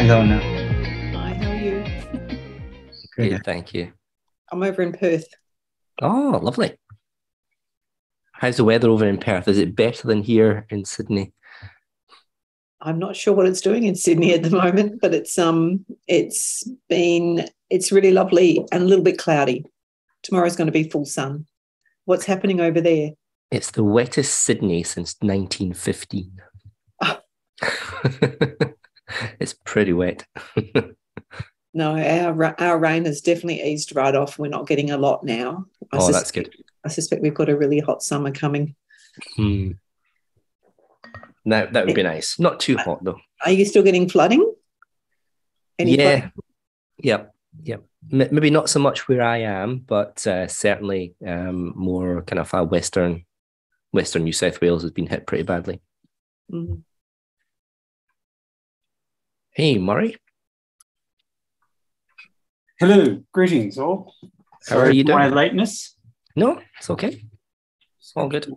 Hi, Lorna. Hi, how are you? Good. Good, thank you. I'm over in Perth. Oh, lovely. How's the weather over in Perth? Is it better than here in Sydney? I'm not sure what it's doing in Sydney at the moment, but it's um it's been it's really lovely and a little bit cloudy. Tomorrow's going to be full sun. What's happening over there? It's the wettest Sydney since 1915. Ah. it's pretty wet. No, our our rain has definitely eased right off. We're not getting a lot now. I oh, that's good. I suspect we've got a really hot summer coming. Hmm. That, that would be nice. Not too hot though. Are you still getting flooding? Any yeah. flooding? Yep. Yep. M- maybe not so much where I am, but uh, certainly um, more kind of our western, western New South Wales has been hit pretty badly. Mhm. Hey, Murray, Hello, greetings all. How are you for My doing? lateness. no, it's okay. It's all good.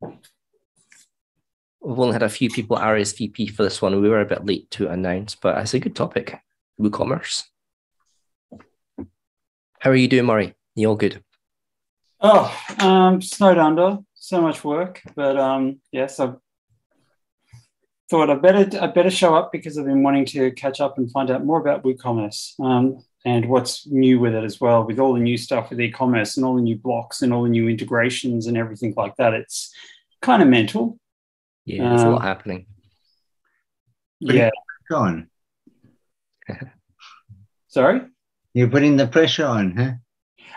We've only had a few people RSVP for this one. We were a bit late to announce, but it's a good topic. WooCommerce. How are you doing, Murray? You all good? Oh, um, snowed under. So much work, but um, yes, I thought I better I better show up because I've been wanting to catch up and find out more about WooCommerce um, and what's new with it as well. With all the new stuff with e-commerce and all the new blocks and all the new integrations and everything like that, it's kind of mental. Yeah, there's a lot Um, happening. Pretty Yeah. On. Sorry. You're putting the pressure on, huh?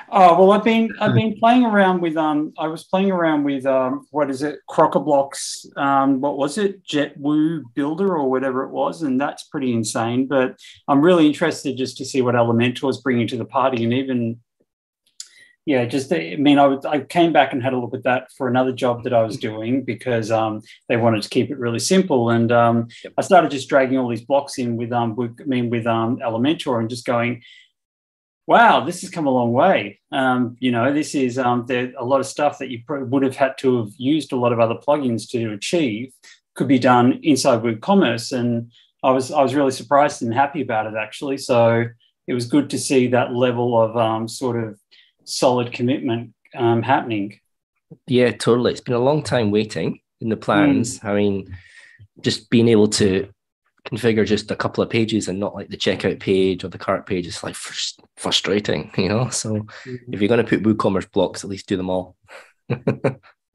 Oh well, I've been I've been playing around with um I was playing around with um what is it Crocoblock um what was it JetWoo Builder or whatever it was and that's pretty insane. But I'm really interested just to see what Elementor is bringing to the party and even yeah just I mean I I came back and had a look at that for another job that I was doing because um they wanted to keep it really simple and um. I started just dragging all these blocks in with um with, I mean with um Elementor and just going wow, this has come a long way. Um, you know, this is um, there a lot of stuff that you probably would have had to have used a lot of other plugins to achieve could be done inside WooCommerce, and I was I was really surprised and happy about it actually. So it was good to see that level of um, sort of solid commitment um, happening. Yeah, totally. It's been a long time waiting in the plans. I mean, just being able to configure just a couple of pages and not like the checkout page or the cart page is like frus- frustrating, you know. So if you're going to put WooCommerce blocks, at least do them all.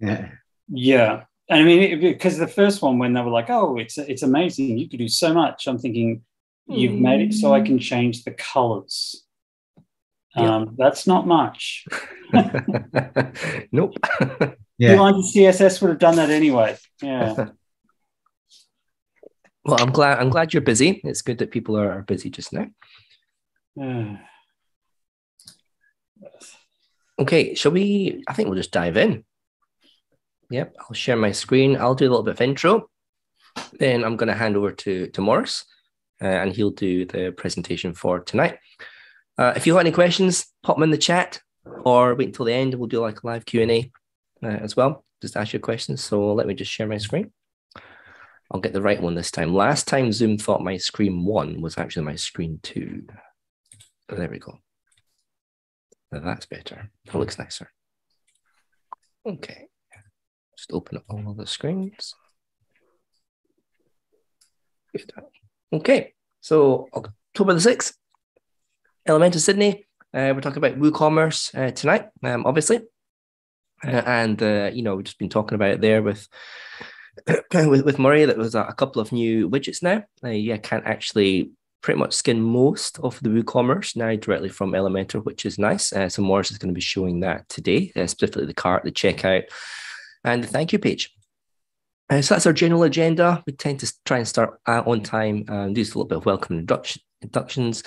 Yeah. Yeah. And I mean, because the first one, when they were like, "Oh, it's it's amazing, you could do so much," I'm thinking, "You've made it so I can change the colors." Yeah. Um, that's not much. nope. Yeah. Beeline to CSS would have done that anyway. Yeah. Well, I'm glad. I'm glad you're busy. It's good that people are, are busy just now. Okay, shall we? I think we'll just dive in. Yep, I'll share my screen. I'll do a little bit of intro. Then I'm going to hand over to, to Maurice, uh, and he'll do the presentation for tonight. Uh, if you've got any questions, pop them in the chat, or wait until the end. We'll do like a live Q and A uh, as well. Just ask your questions. So let me just share my screen. I'll get the right one this time. Last time Zoom thought my screen one was actually my screen two. Oh, there we go. Now that's better. That looks nicer. Okay. Just open up all the screens. Okay. So October the 6th, Elementor Sydney. Uh, we're talking about WooCommerce uh, tonight, um, obviously. Uh, and, uh, you know, we've just been talking about it there with with, with Murray. That was a, couple of new widgets now. Uh, yeah, can't actually pretty much skin most of the WooCommerce now directly from Elementor, which is nice. Uh, so Maurice is going to be showing that today, uh, specifically the cart, the checkout, and the thank you page. Uh, so that's our general agenda. We tend to try and start uh, on time and do a little bit of welcome introduction, introductions,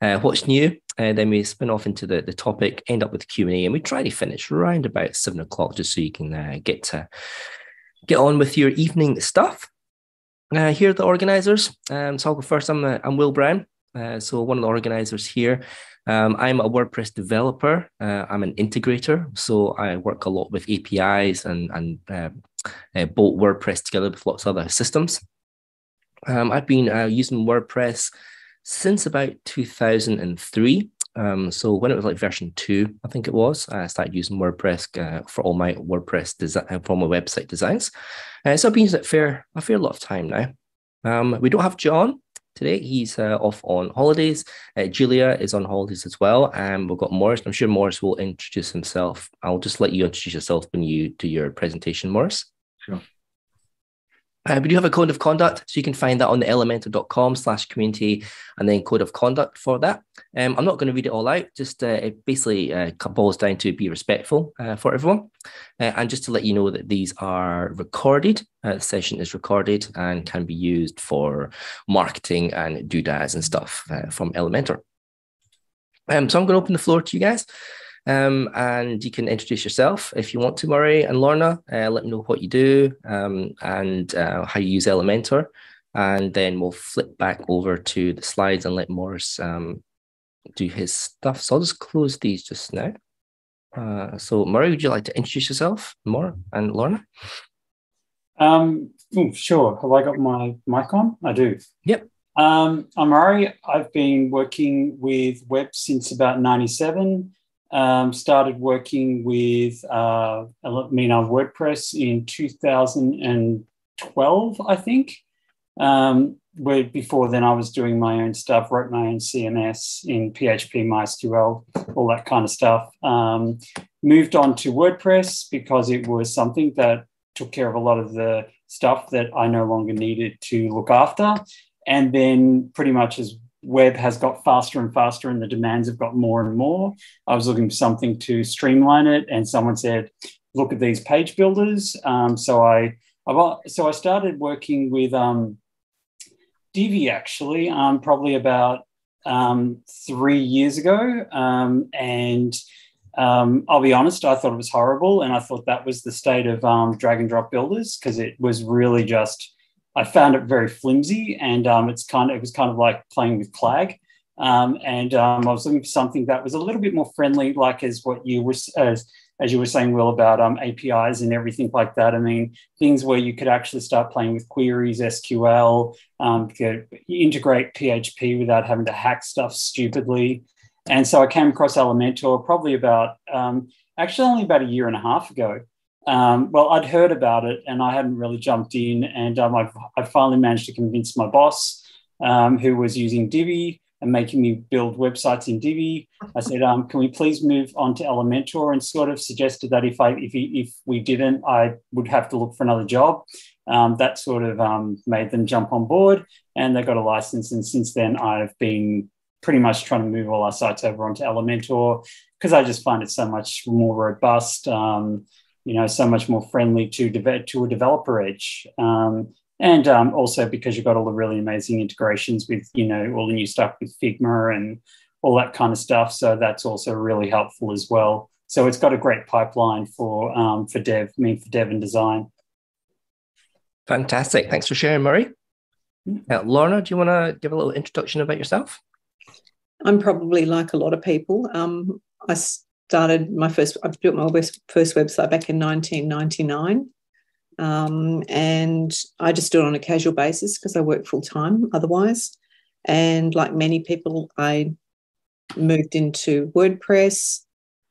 uh, what's new, and then we spin off into the, the topic, end up with Q&A, and we try to finish around about seven o'clock just so you can uh, get to get on with your evening stuff. Uh, here are the organizers. Um, so I'll go first. I'm, uh, I'm Will Brown. Uh, so one of the organizers here. Um, I'm a WordPress developer. Uh, I'm an integrator. So I work a lot with APIs and, and uh, uh, bolt WordPress together with lots of other systems. Um, I've been using WordPress since about 2003. Um, so when it was like version two, I think it was, I started using WordPress uh, for all my WordPress design uh, for my website designs. Uh, so I've been using it fair a fair lot of time now. Um, we don't have John today; he's uh, off on holidays. Uh, Julia is on holidays as well, and we've got Maurice. I'm sure Maurice will introduce himself. I'll just let you introduce yourself when you do your presentation, Maurice. Sure. Uh, we do have a code of conduct, so you can find that on the elementor.com slash community and then code of conduct for that. Um, I'm not going to read it all out, just uh, it basically uh, boils down to be respectful uh, for everyone. Uh, and just to let you know that these are recorded, uh, the session is recorded and can be used for marketing and doodads and stuff from Elementor. Um, so I'm going to open the floor to you guys. Um, and you can introduce yourself if you want to, Murray and Lorna. Uh, let me know what you do um, and uh, how you use Elementor. And then we'll flip back over to the slides and let Morris um, do his stuff. So I'll just close these just now. Uh, so, Murray, would you like to introduce yourself more and Lorna? Um, sure. Have I got my mic on? I do. Yep. Um, I'm Murray. I've been working with web since about 97. Um, started working with uh, uh, WordPress in 2012, I think. Um, where before then I was doing my own stuff, wrote my own CMS in PHP, MySQL, all that kind of stuff. Um, moved on to WordPress because it was something that took care of a lot of the stuff that I no longer needed to look after. And then pretty much as web has got faster and faster and the demands have got more and more. I was looking for something to streamline it, and someone said, "Look at these page builders." Um, so I, I, so I started working with um, Divi actually, um, probably about um, three years ago, um, and. Um, I'll be honest, I thought it was horrible, and I thought that was the state of drag and drop builders because it was really just I found it very flimsy, and um, it's kind of it was kind of like playing with clag. Um, and um, I was looking for something that was a little bit more friendly, like as what you were as as you were saying, Will, about um, APIs and everything like that. I mean, things where you could actually start playing with queries, SQL, um, integrate PHP without having to hack stuff stupidly. And so I came across Elementor probably about um, actually only about a year and a half ago. Um, well, I'd heard about it and I hadn't really jumped in. And um, I, I finally managed to convince my boss, um, who was using Divi and making me build websites in Divi. I said, um, "Can we please move on to Elementor?" And sort of suggested that if I if if we didn't, I would have to look for another job. Um, that sort of um, made them jump on board, and they got a license. And since then, I've been pretty much trying to move all our sites over onto Elementor because I just find it so much more robust. Um, you know, so much more friendly to de- to a developer edge. Um, and um, also because you've got all the really amazing integrations with, you know, all the new stuff with Figma and all that kind of stuff. So that's also really helpful as well. So it's got a great pipeline for um, for dev, I mean for dev and design. Fantastic. Thanks for sharing, Murray. Uh, Lorna, do you want to give a little introduction about yourself? I'm probably like a lot of people. Um, I started my first, I built my first website back in 1999. Um, and I just do it on a casual basis because I work full time otherwise. And like many people, I moved into WordPress.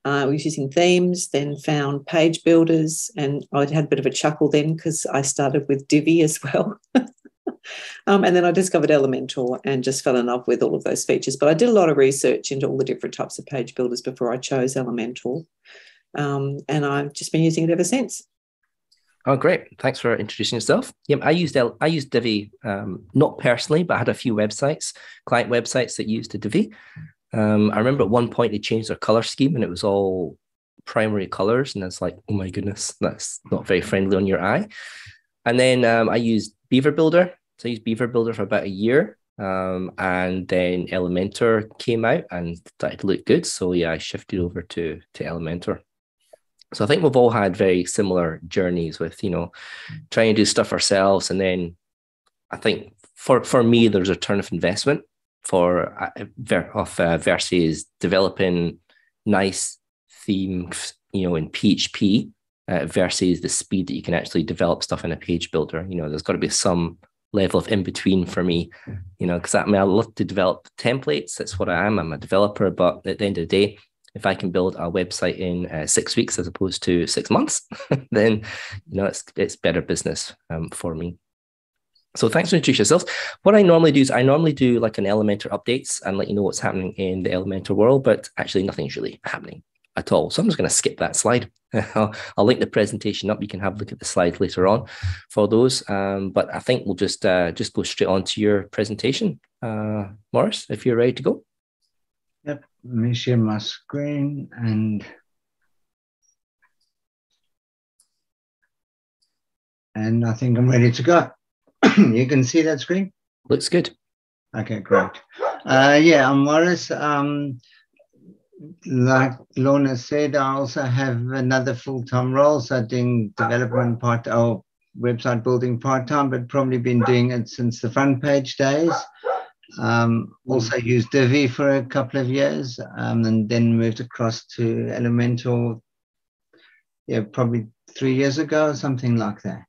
Uh, I was using themes, then found page builders, and I had a bit of a chuckle then because I started with Divi as well. Um, and then I discovered Elementor and just fell in love with all of those features. But I did a lot of research into all the different types of page builders before I chose Elementor. Um, and I've just been using it ever since. Oh, great! Thanks for introducing yourself. Yeah, I used I used Divi um, not personally, but I had a few websites, client websites that used Divi. Um, I remember at one point they changed their color scheme, and it was all primary colors, and it's like, oh my goodness, that's not very friendly on your eye. And then um, I used Beaver Builder, so I used Beaver Builder for about a year. Um, and then Elementor came out and started to look good. So yeah, I shifted over to to Elementor. So I think we've all had very similar journeys with, you know, trying to do stuff ourselves. And then I think for, for me, there's a return of investment for uh, of uh, versus developing nice themes, you know, in PHP uh, versus the speed that you can actually develop stuff in a page builder. You know, there's got to be some level of in between for me, you know, because I mean, I love to develop templates. That's what I am. I'm a developer, but at the end of the day, if I can build a website in uh, six weeks as opposed to six months, then you know it's it's better business um, for me. So thanks for introducing yourselves. What I normally do is I normally do like an Elementor updates and let you know what's happening in the Elementor world, but actually nothing's really happening at all. So I'm just going to skip that slide. I'll, I'll, link the presentation up. You can have a look at the slides later on for those. Um, but I think we'll just uh, just go straight on to your presentation, uh, Maurice, if you're ready to go. Yep. Let me share my screen and and I think I'm ready to go. you can see that screen? Looks good. Okay, great. Uh, yeah, I'm Maurice. Um, like Lorna said, I also have another full-time role, so doing development part or website building part-time, but probably been doing it since the FrontPage days. Um, also used Divi for a couple of years, um, and then moved across to Elementor. Yeah, probably three years ago, or something like that.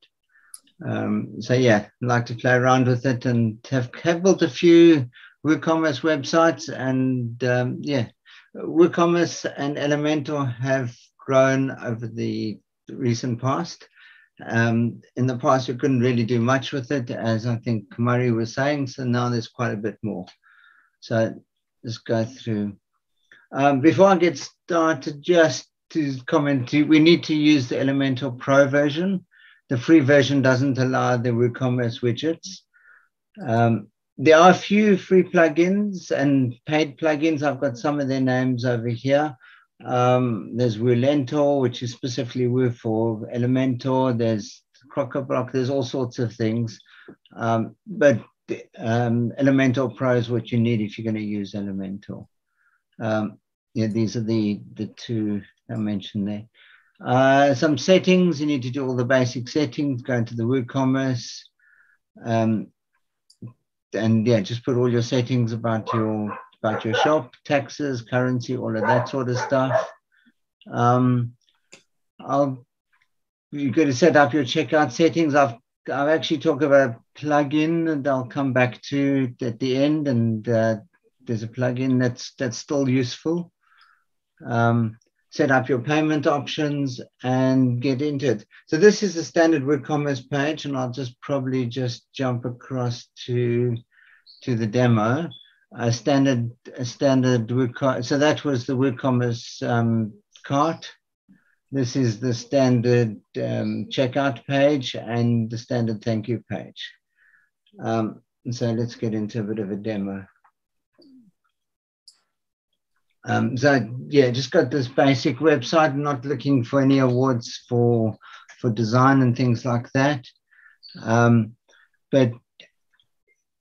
Um, so yeah, like to play around with it and have, have built a few WooCommerce websites and um, yeah, WooCommerce and Elementor have grown over the recent past. Um, in the past, we couldn't really do much with it, as I think Murray was saying. So now there's quite a bit more. So let's go through. Um, before I get started, just to comment, we need to use the Elementor Pro version. The free version doesn't allow the WooCommerce widgets. Um, there are a few free plugins and paid plugins. I've got some of their names over here. Um, there's Woolentor, which is specifically Woo for Elementor. There's Crocoblock. There's all sorts of things. Um, but um, Elementor Pro is what you need if you're going to use Elementor. Um, yeah, these are the, the two I mentioned there. Uh, some settings, you need to do all the basic settings, go into the WooCommerce. Um, and yeah, just put all your settings about your about your shop, taxes, currency, all of that sort of stuff. Um, I'll you're going to set up your checkout settings. I've I've actually talked about a plugin and I'll come back to at the end. And uh, there's a plugin that's that's still useful. Um, set up your payment options and get into it. So this is the standard WooCommerce page, and I'll just probably just jump across to to the demo. A standard, a standard WooCommerce. So that was the WooCommerce um, cart. This is the standard um, checkout page and the standard thank you page. Um, so let's get into a bit of a demo. Um, so yeah, just got this basic website. Not looking for any awards for for design and things like that. Um, but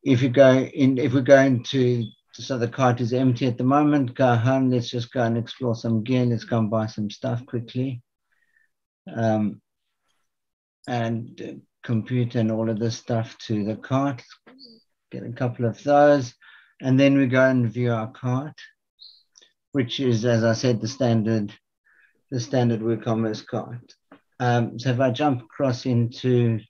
if you go in, if we go into so the cart is empty at the moment, go home. Let's just go and explore some gear. Let's go and buy some stuff quickly. Um, and uh, compute and all of this stuff to the cart. Get a couple of those, and then we go and view our cart which is, as I said, the standard, the standard WooCommerce cart. Um, so if I jump across into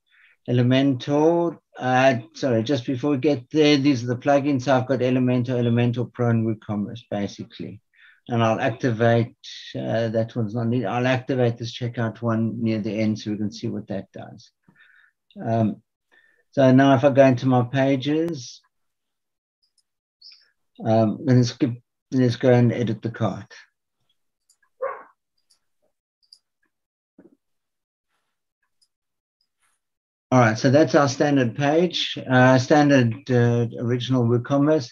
Elementor, uh, sorry, just before we get there, these are the plugins. So I've got Elementor, Elementor Pro, and WooCommerce basically. And I'll activate, uh, that one's not needed. I'll activate this checkout one near the end so we can see what that does. Um, so now if I go into my pages, um, I'm skip let's go and edit the cart. All right, so that's our standard page, uh, standard uh, original WooCommerce.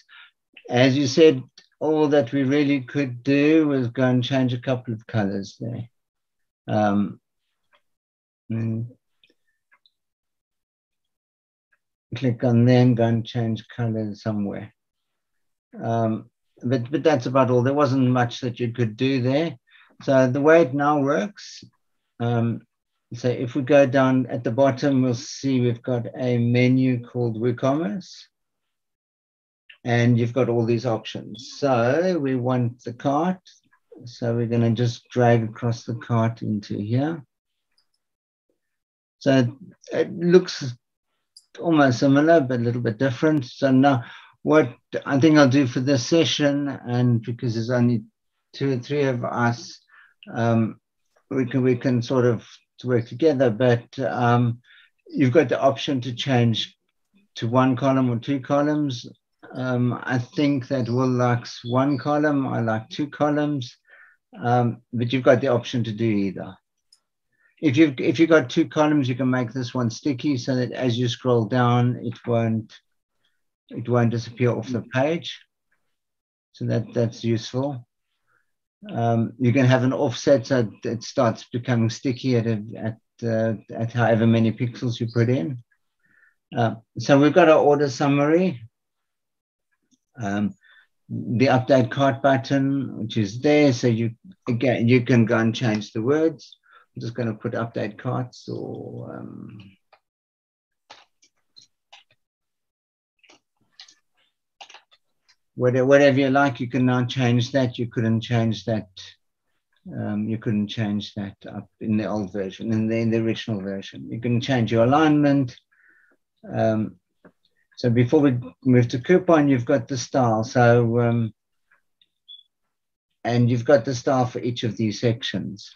As you said, all that we really could do was go and change a couple of colors there. Um, click on them, go and change colors somewhere. Um, but but that's about all. There wasn't much that you could do there. So the way it now works, um, so if we go down at the bottom, we'll see we've got a menu called WooCommerce. And you've got all these options. So we want the cart. So we're going to just drag across the cart into here. So it looks almost similar, but a little bit different. So now what I think I'll do for this session, and because there's only two or three of us, um, we can we can sort of work together. But um, you've got the option to change to one column or two columns. Um, I think that Will likes one column. I like two columns, um, but you've got the option to do either. If you've if you've got two columns, you can make this one sticky so that as you scroll down, it won't it won't disappear off the page. So that that's useful. Um, you can have an offset so it starts becoming sticky at, at, uh, at however many pixels you put in. Uh, so we've got our order summary. Um, the update cart button, which is there. So you, again, you can go and change the words. I'm just going to put update carts or um, whatever, whatever you like, you can now change that. You couldn't change that. Um, you couldn't change that up in the old version, in the, in the original version. You can change your alignment. Um, so before we move to coupon, you've got the style. So, um, and you've got the style for each of these sections.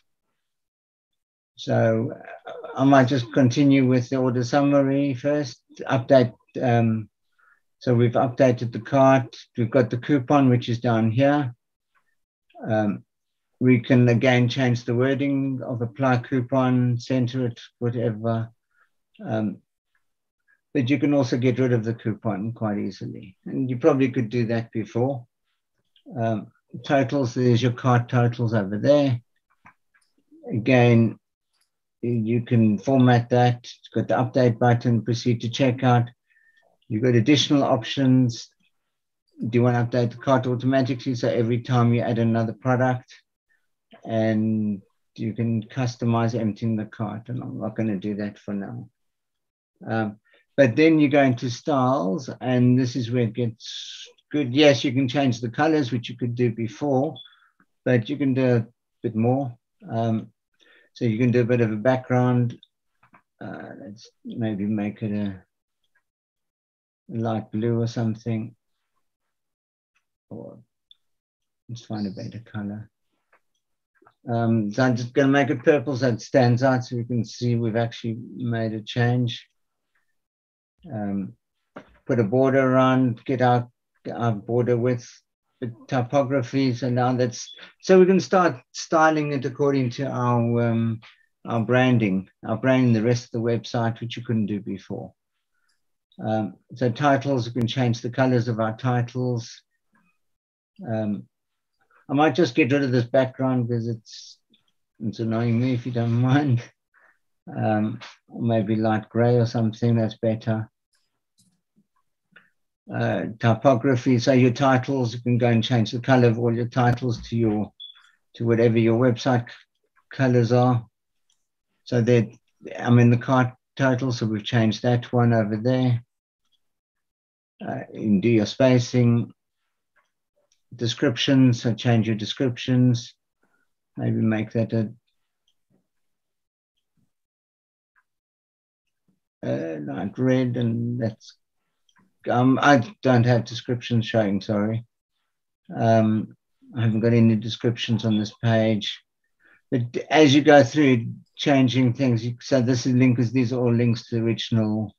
So I might just continue with the order summary first, update um, so we've updated the cart. We've got the coupon, which is down here. Um, we can again change the wording of apply coupon, center it, whatever. Um, but you can also get rid of the coupon quite easily. And you probably could do that before. Um, totals, there's your cart totals over there. Again, you can format that. It's got the update button, proceed to checkout. You've got additional options. Do you want to update the cart automatically? So every time you add another product and you can customize emptying the cart. And I'm not going to do that for now. Um, but then you go into styles and this is where it gets good. Yes, you can change the colors, which you could do before, but you can do a bit more. Um, so you can do a bit of a background. Uh, let's maybe make it a light blue or something. Or let's find a better color. Um, so I'm just going to make it purple so it stands out so we can see we've actually made a change. Um, put a border around, get our, our border width, the typography. So now that's, so we can start styling it according to our, um, our branding, our branding, the rest of the website, which you couldn't do before. Um, so titles, we can change the colors of our titles. Um, I might just get rid of this background because it's, it's annoying me if you don't mind. Um, maybe light gray or something, that's better. Uh, typography, so your titles, you can go and change the color of all your titles to your, to whatever your website colors are. So that I'm in the cart title, so we've changed that one over there uh, do your spacing, descriptions, so change your descriptions, maybe make that a uh, light red and that's um, I don't have descriptions showing, sorry. Um, I haven't got any descriptions on this page. But as you go through changing things, so this is linkers, these are all links to original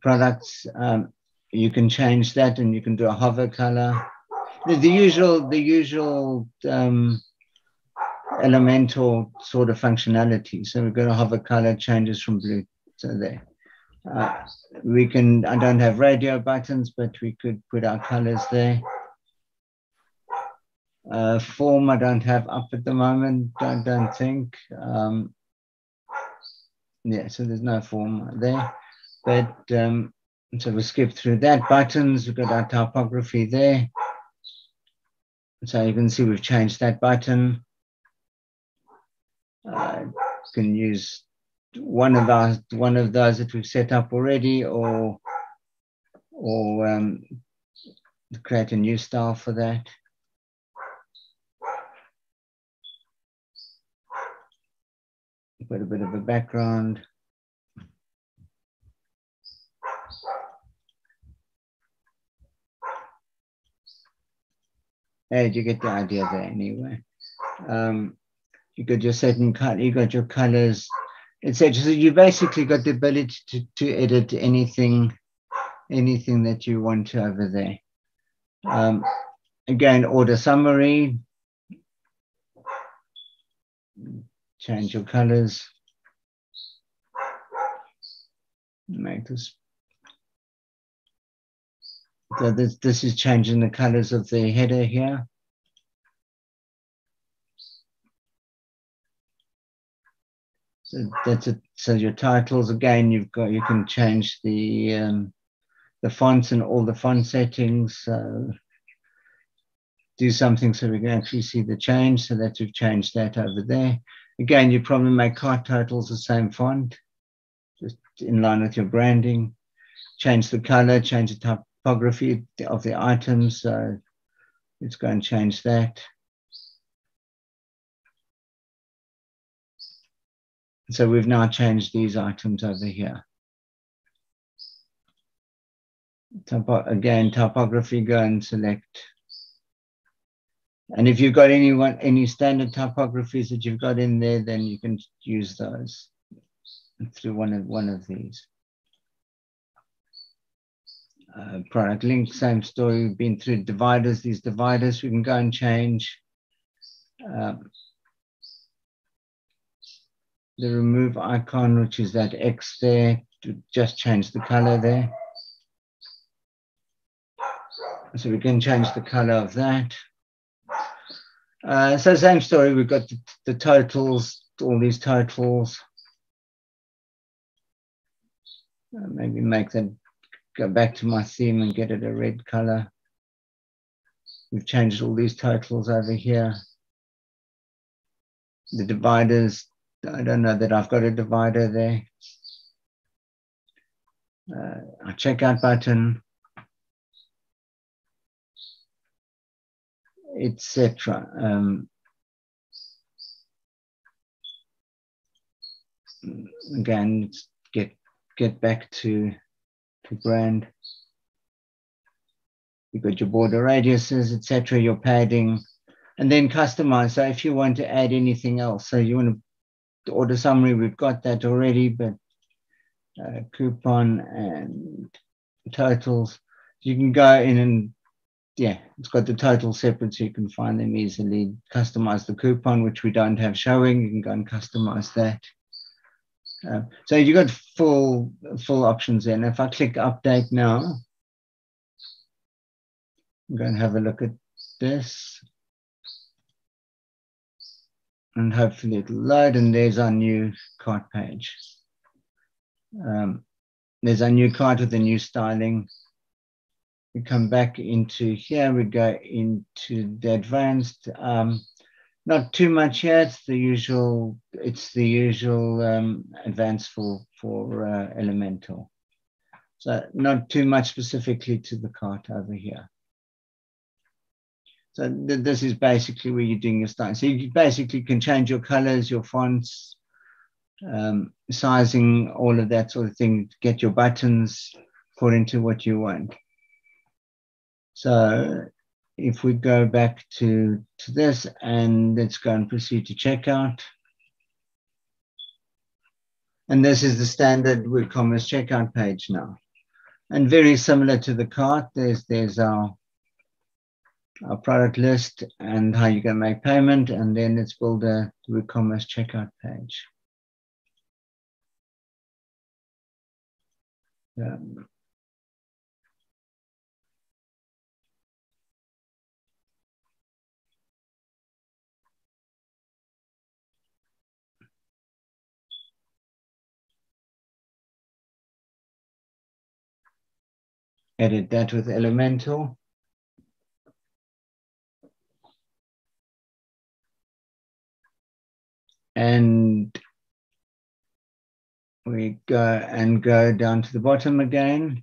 products. Um, you can change that and you can do a hover color. The, the usual, the usual um, Elementor sort of functionality. So we've got a hover color changes from blue to there. Uh, we can, I don't have radio buttons, but we could put our colors there. Uh, form I don't have up at the moment, I don't think. Um, yeah, so there's no form there. But um, so we skip through that. Buttons, we've got our typography there. So you can see we've changed that button. Uh, you can use one of those, one of those that we've set up already, or or um, create a new style for that. Put a bit of a background. Hey, you get the idea there anyway. Um, you got your certain color, you got your colors, etc. So you basically got the ability to, to edit anything, anything that you want to over there. Um, again, order summary, change your colors, make this. So this, this is changing the colors of the header here. So that's it. So your titles again, you've got you can change the um, the fonts and all the font settings. So do something so we can actually see the change. So that you've changed that over there. Again, you probably make cart titles the same font, just in line with your branding. Change the color, change the typography of the items. So let's go and change that. So we've now changed these items over here. Again, typography, go and select. And if you've got any one, any standard typographies that you've got in there, then you can use those through one of one of these. Uh, product link, same story. We've been through dividers. These dividers we can go and change. Um, the remove icon, which is that X there, to just change the color there. So we can change the color of that. Uh, so same story, we've got the, the totals, all these totals. Uh, maybe make them go back to my theme and get it a red color. We've changed all these totals over here. The dividers, I don't know that I've got a divider there. Uh, a checkout button, etc. Um, again, get get back to to brand. You got your border radiuses, etc. Your padding, and then customize. So if you want to add anything else, so you want to order summary, we've got that already, but uh, coupon and totals, you can go in and yeah, it's got the total separate so you can find them easily. Customize the coupon, which we don't have showing. You can go and customize that. Uh, so you got full full options in. If I click update now, I'm going to have a look at this and hopefully it'll load and there's our new cart page. Um, there's our new cart with the new styling. We come back into here, we go into the advanced. Um, not too much it's the usual, it's the usual um, advanced for, for uh, Elementor. So not too much specifically to the cart over here. So th this is basically where you're doing your styling. So you basically can change your colors, your fonts, um, sizing, all of that sort of thing, get your buttons according to what you want. So if we go back to, to this and let's go and proceed to checkout. And this is the standard WooCommerce checkout page now. And very similar to the cart, there's, there's our our product list and how you can make payment, and then let's build a WooCommerce checkout page. Edit that with Elementor. and we go and go down to the bottom again,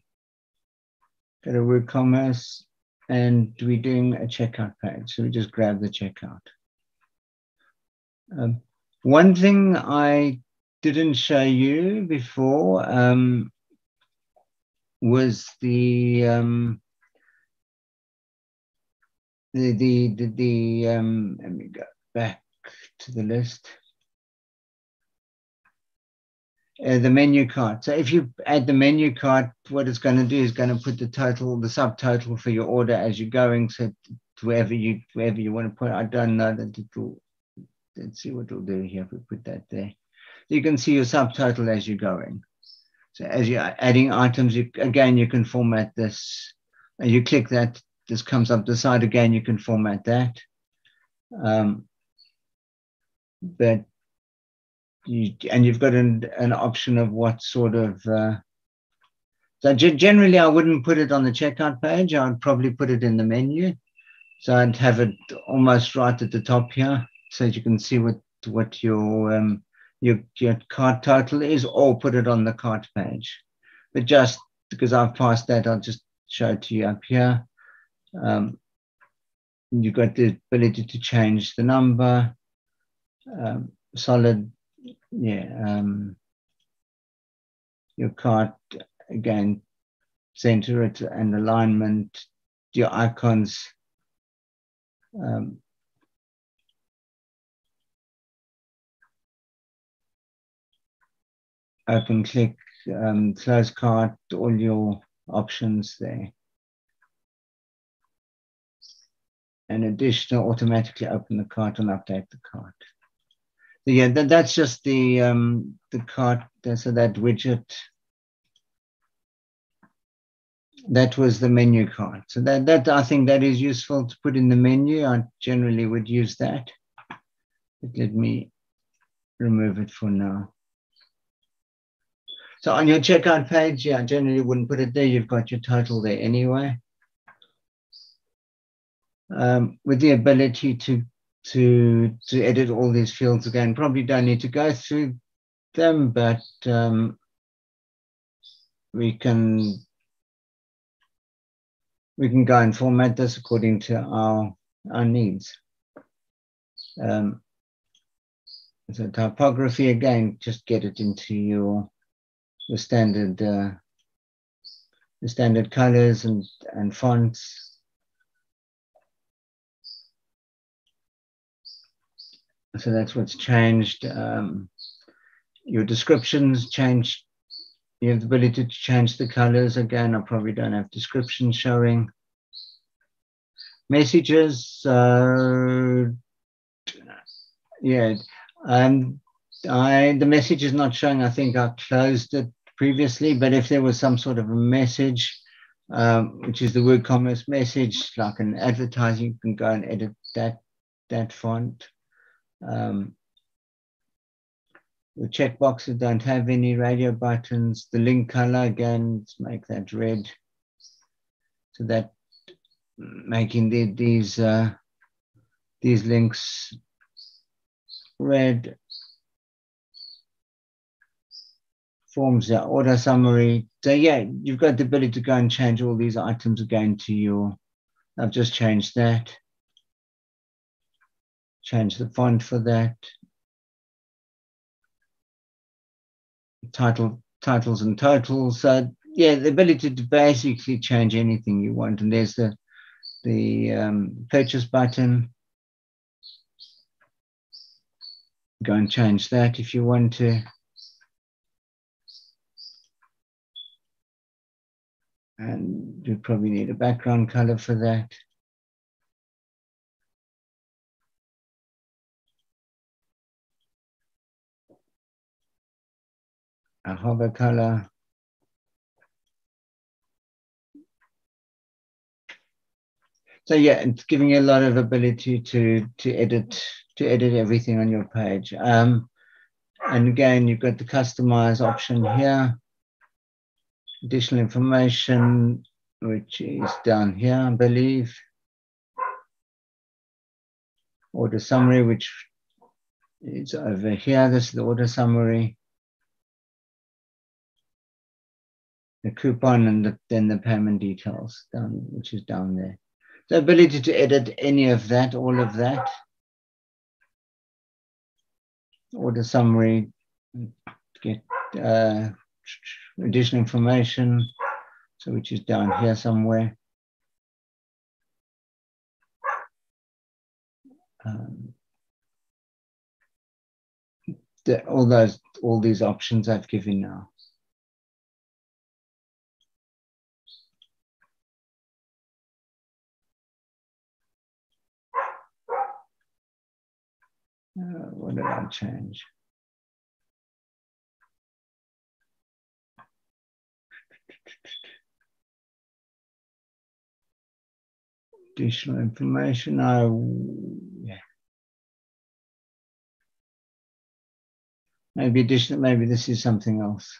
go to WooCommerce, and we're doing a checkout page. So we just grab the checkout. Um, one thing I didn't show you before um, was the um, the the the, the um, let me go back to the list. Uh, the menu cart. So if you add the menu cart, what it's going to do is going to put the total, the subtotal for your order as you're going. So to wherever you wherever you want to put, I don't know that it will. Let's see what we'll do here if we put that there. You can see your subtotal as you're going. So as you're adding items, you, again, you can format this. And you click that, this comes up the side again, you can format that. Um, but you, and you've got an, an option of what sort of, uh, so generally I wouldn't put it on the checkout page. I would probably put it in the menu. So I'd have it almost right at the top here so you can see what, what your, um, your, your cart total is or put it on the cart page. But just because I've passed that, I'll just show it to you up here. Um, you've got the ability to change the number, um, solid, yeah, um, your cart, again, center it and alignment, your icons, um, open click, um, close cart, all your options there. And additional automatically open the cart and update the cart. So yeah, that, that's just the um, the cart. So that widget. That was the menu cart. So that that I think that is useful to put in the menu. I generally would use that. But let me remove it for now. So on your checkout page, yeah, I generally wouldn't put it there. You've got your title there anyway. Um, with the ability to to to edit all these fields again, probably don't need to go through them, but um, we can we can go and format this according to our our needs. Um, so typography again, just get it into your the standard uh, the standard colors and and fonts. So that's what's changed. Um, your descriptions change. You have the ability to change the colors. Again, I probably don't have descriptions showing. Messages, uh, yeah, um, I the message is not showing. I think I closed it previously, but if there was some sort of a message, um, which is the WooCommerce message, like an advertising, you can go and edit that that font. Um, the checkboxes don't have any radio buttons. The link color again, let's make that red. So that making the, these uh, these links red forms the order summary. So yeah, you've got the ability to go and change all these items again to your, I've just changed that. Change the font for that. Title, titles and totals. So yeah, the ability to basically change anything you want. And there's the, the um, purchase button. Go and change that if you want to. And you probably need a background color for that. A hover color. So yeah, it's giving you a lot of ability to to edit to edit everything on your page. Um, and again, you've got the customize option here additional information, which is down here, I believe. Order summary, which is over here. This is the order summary. The coupon and the, then the payment details down, which is down there. The ability to edit any of that, all of that. Order summary, get uh, additional information, so which is down here somewhere. um, the, all those all these options I've given now. Uh, what did I change? Additional information. I yeah. Maybe additional. Maybe this is something else.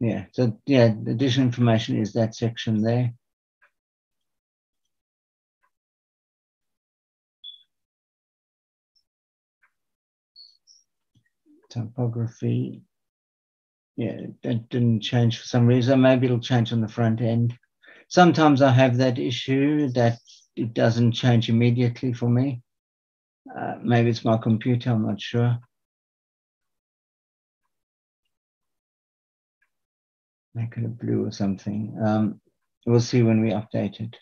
Yeah, so yeah, additional information is that section there. Typography. Yeah, that didn't change for some reason. Maybe it'll change on the front end. Sometimes I have that issue that it doesn't change immediately for me. Uh, maybe it's my computer, I'm not sure. make it a blue or something. Um, we'll see when we update it.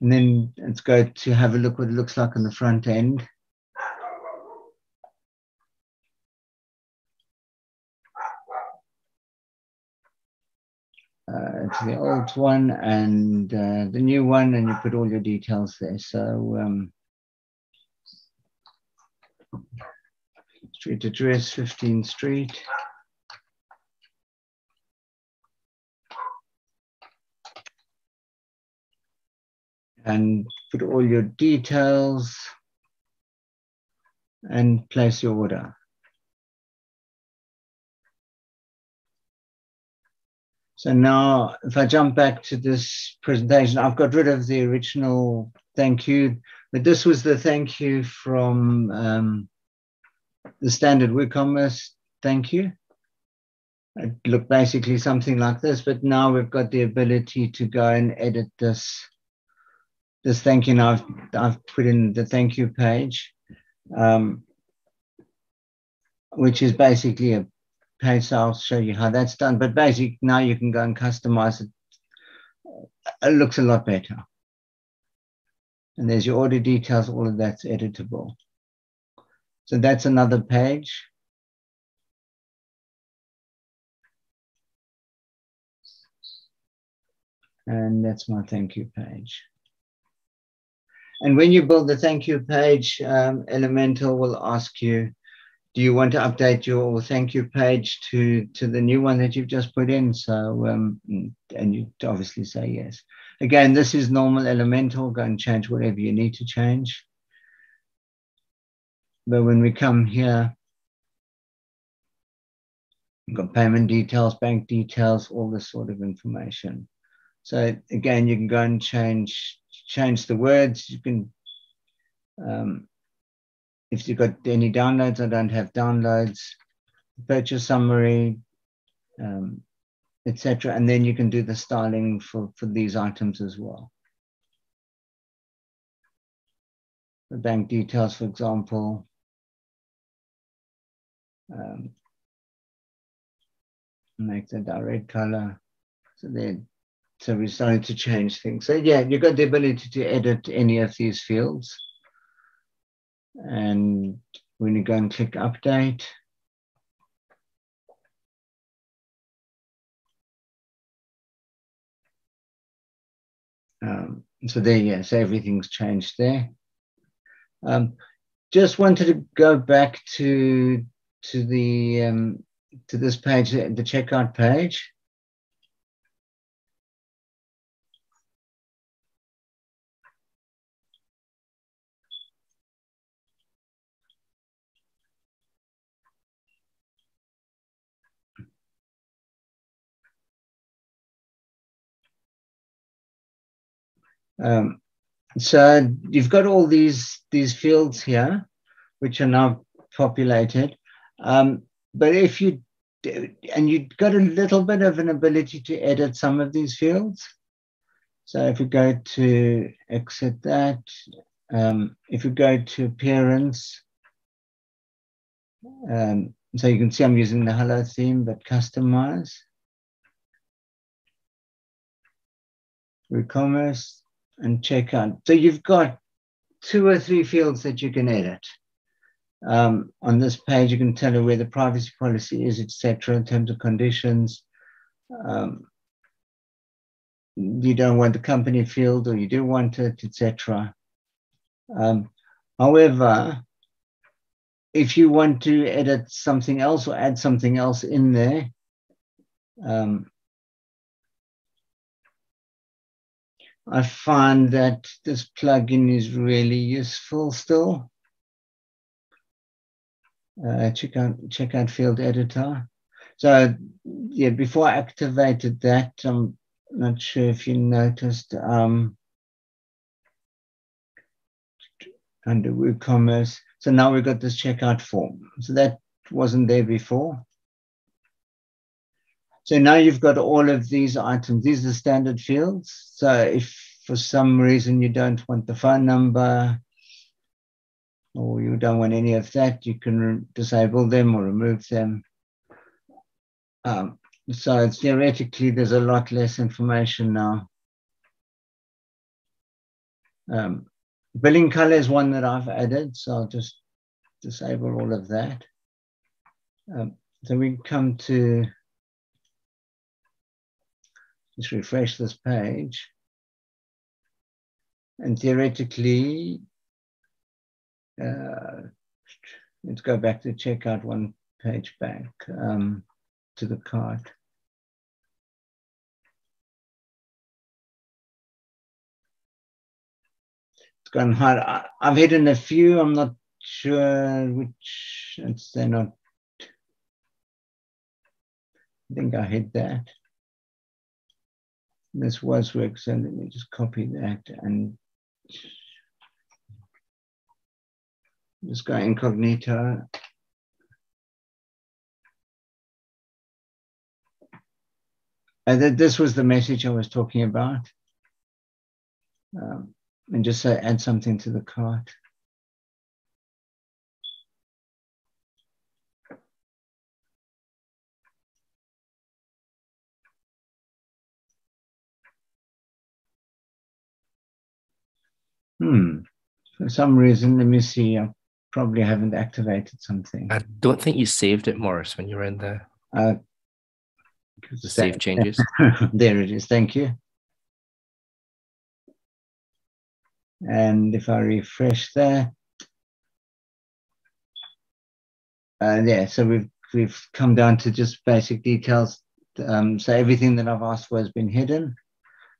And then let's go to have a look what it looks like on the front end. To the old one and uh, the new one, and you put all your details there. So um, street address, 15 Street. and put all your details and place your order. So now if I jump back to this presentation, I've got rid of the original thank you, but this was the thank you from um, the standard WooCommerce thank you. It looked basically something like this, but now we've got the ability to go and edit this this thank you I've, I've put in the thank you page, um, which is basically a page. So I'll show you how that's done. But basically now you can go and customize it. It looks a lot better. And there's your order details, all of that's editable. So that's another page. And that's my thank you page. And when you build the thank you page, um, Elementor will ask you, do you want to update your thank you page to, to the new one that you've just put in? So, um, and you obviously say yes. Again, this is normal Elementor. Go and change whatever you need to change. But when we come here, we've got payment details, bank details, all this sort of information. So again, you can go and change change the words. You can, um, if you've got any downloads, I don't have downloads, purchase summary, um, etc. And then you can do the styling for, for these items as well. The bank details, for example. Um, make the direct color. So then, so we're starting to change things. So yeah, you've got the ability to edit any of these fields. And when you go and click update, um, so there, yeah, so everything's changed there. Um, just wanted to go back to to the um, to this page, the checkout page. Um, so you've got all these these fields here, which are now populated. Um, but if you and you've got a little bit of an ability to edit some of these fields. So if we go to exit that, um, if we go to appearance, Um, so you can see I'm using the hello theme, but customize. WooCommerce and checkout. So you've got two or three fields that you can edit. Um, on this page, you can tell her where the privacy policy is, etc., in terms of conditions. Um, you don't want the company field or you do want it, etc. Um, however, if you want to edit something else or add something else in there, um, I find that this plugin is really useful still. Uh, check out check out field editor. So yeah, before I activated that, I'm not sure if you noticed um, under WooCommerce. So now we've got this checkout form. So that wasn't there before. So now you've got all of these items. These are standard fields. So if for some reason you don't want the phone number or you don't want any of that, you can disable them or remove them. Um, so theoretically, there's a lot less information now. Um, billing color is one that I've added, so I'll just disable all of that. Um, so we come to Let's refresh this page. And theoretically, uh, let's go back to checkout one page back um, to the cart. It's gone hard. I, I've hidden a few. I'm not sure which. It's, they're not. I think I hid that this was work, so let me just copy that and just go incognito. And that this was the message I was talking about. Um, and just say add something to the cart. Hmm. For some reason, let me see. I probably haven't activated something. I don't think you saved it, Maurice, when you were in there. Uh, the save changes. there it is. Thank you. And if I refresh there, uh, yeah, so we've we've come down to just basic details. Um, so everything that I've asked for has been hidden.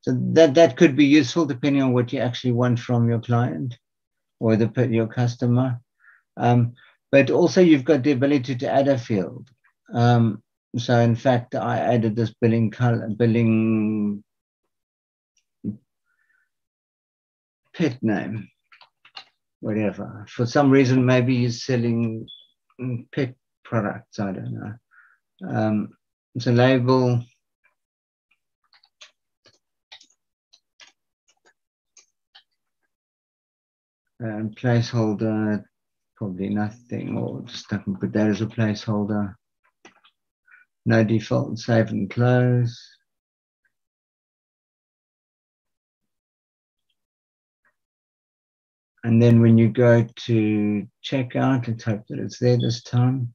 So that, that could be useful depending on what you actually want from your client or the, your customer. Um, but also you've got the ability to add a field. Um, so in fact, I added this billing color, billing pet name, whatever. For some reason, maybe you're selling pet products. I don't know. Um, it's a label and placeholder, probably nothing, or just I can put that as a placeholder. No default, save and close. And then when you go to checkout, let's hope that it's there this time.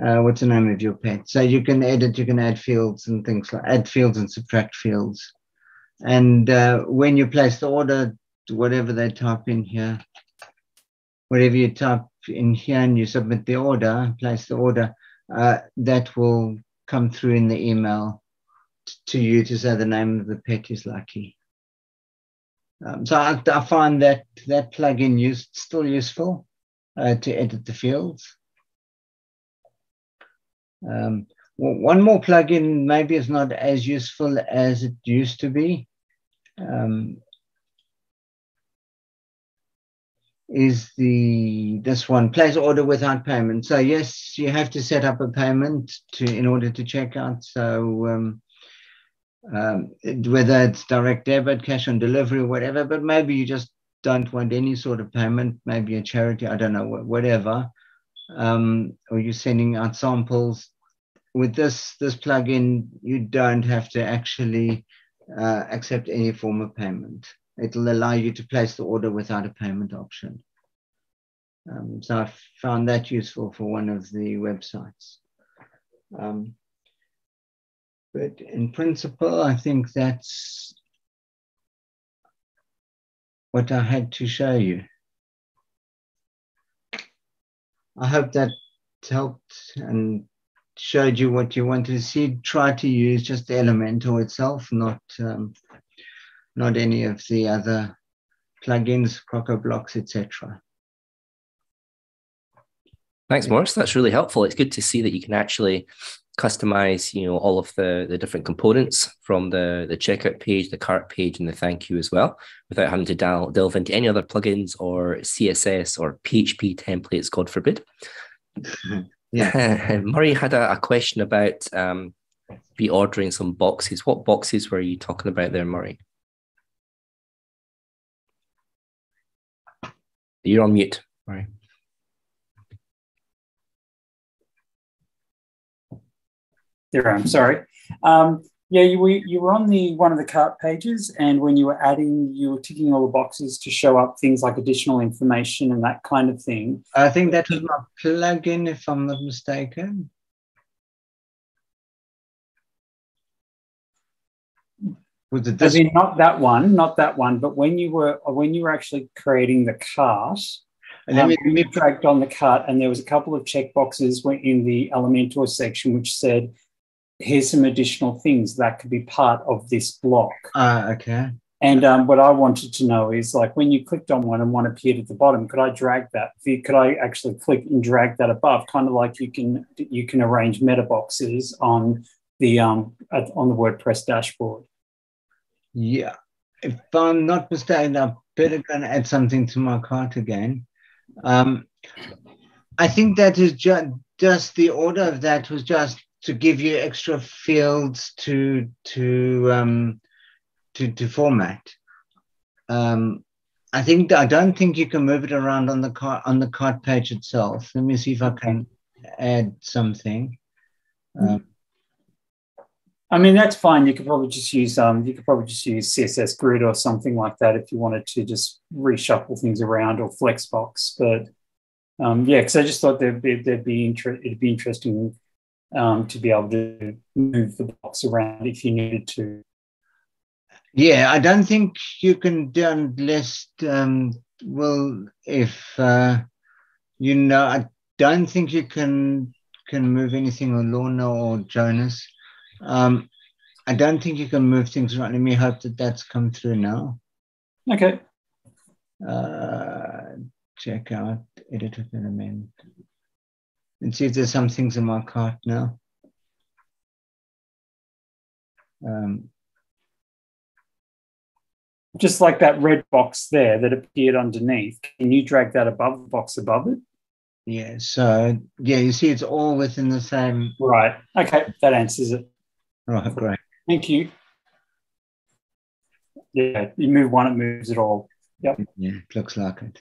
Uh, what's the name of your pet? So you can edit, you can add fields and things like add fields and subtract fields. And uh, when you place the order, whatever they type in here, whatever you type in here and you submit the order, place the order, uh, that will come through in the email to you to say the name of the pet is lucky. Um, so I, I, find that that plugin used still useful uh, to edit the fields. Um, one more plugin maybe is not as useful as it used to be. Um, is the this one place order without payment. So yes, you have to set up a payment to in order to check out. So um, um, whether it's direct debit, cash on delivery, or whatever, but maybe you just don't want any sort of payment, maybe a charity, I don't know, whatever. um, or you're sending out samples, with this this plugin, you don't have to actually uh, accept any form of payment. It'll allow you to place the order without a payment option. Um, so I found that useful for one of the websites. Um, but in principle, I think that's what I had to show you. I hope that helped and showed you what you wanted to see. Try to use just Elementor itself, not um, not any of the other plugins, Crocoblocks, etc. Thanks, Maurice. That's really helpful. It's good to see that you can actually customize, you know, all of the, the different components from the, the checkout page, the cart page, and the thank you as well, without having to del- delve into any other plugins or CSS or PHP templates, God forbid. Yeah. Murray had a, a question about um, reordering some boxes. What boxes were you talking about there, Murray? You're on mute, Sorry. There, I'm sorry. Um, yeah, you were you were on the one of the cart pages, and when you were adding, you were ticking all the boxes to show up things like additional information and that kind of thing. I think that was my plugin, if I'm not mistaken. Was it As this? in, not that one, not that one, but when you were when you were actually creating the cart, Let um, me, when you dragged on the cart, and there was a couple of check checkboxes in the Elementor section which said, "Here's some additional things that could be part of this block." ah, okay. And um, what I wanted to know is like when you clicked on one and one appeared at the bottom, could I drag that? Could I actually click and drag that above? Kind of like you can you can arrange meta boxes on the um on the WordPress dashboard. Yeah. If I'm not mistaken, I'm better going to add something to my cart again. Um, I think that is just just the order of that was just to give you extra fields to to um, to to format. Um, I think I don't think you can move it around on the cart on the cart page itself. Let me see if I can add something. Um, I mean, that's fine. You could probably just use um, you could probably just use CSS Grid or something like that if you wanted to just reshuffle things around or Flexbox. But um, yeah, because I just thought there'd be there'd be inter- it'd be interesting um, to be able to move the box around if you needed to. Yeah, I don't think you can do unless, um, well, if uh, you know, I don't think you can can move anything on Lorna or Jonas. Um, I don't think you can move things around. Let me hope that that's come through now. Okay. Uh, check out editor element and see if there's some things in my cart now. Um, Just like that red box there that appeared underneath. Can you drag that above the box above it? yeah, so yeah, you see it's all within the same. Right. Okay. That answers it. Right, great. Thank you. Yeah, you move one, it moves it all. Yep. Yeah, looks like it.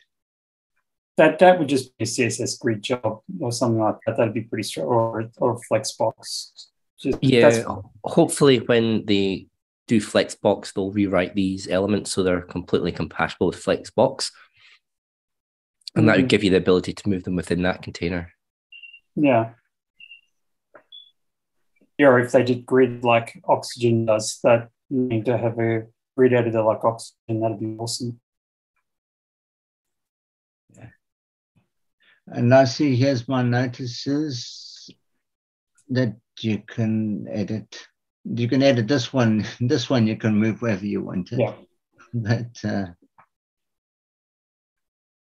That that would just be a CSS grid job or something like that. That'd be pretty straight or or Flexbox. Just, Yeah, that's- hopefully when they do Flexbox, they'll rewrite these elements so they're completely compatible with Flexbox. And that would Mhm. give you the ability to move them within that container. Yeah. Yeah, or if they did grid like Oxygen does, that you need to have a grid editor like Oxygen, that'd be awesome. Yeah. And I see here's my notices that you can edit. You can edit this one. This one you can move wherever you want it. Yeah. But uh,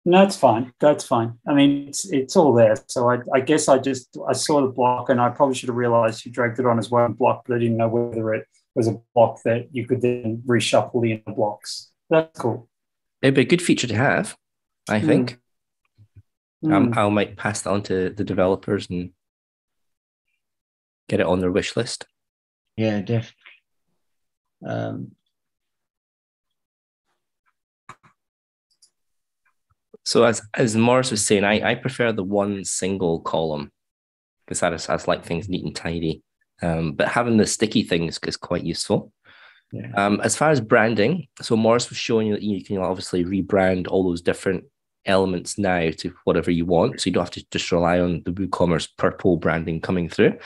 No, that's fine. That's fine. I mean, it's it's all there. So I, I guess I just I saw the block and I probably should have realized you dragged it on as one block, but I didn't know whether it was a block that you could then reshuffle the inner blocks. That's cool. It'd be a good feature to have, I Mm. think. Um, Mm. I might pass that on to the developers and get it on their wish list. yeah, definitely. Um, So as as Maurice was saying, I, I prefer the one single column because I just, I just like things neat and tidy. Um, but having the sticky things is quite useful. Yeah. Um, as far as branding, so Maurice was showing you that you can obviously rebrand all those different elements now to whatever you want. So you don't have to just rely on the WooCommerce purple branding coming through.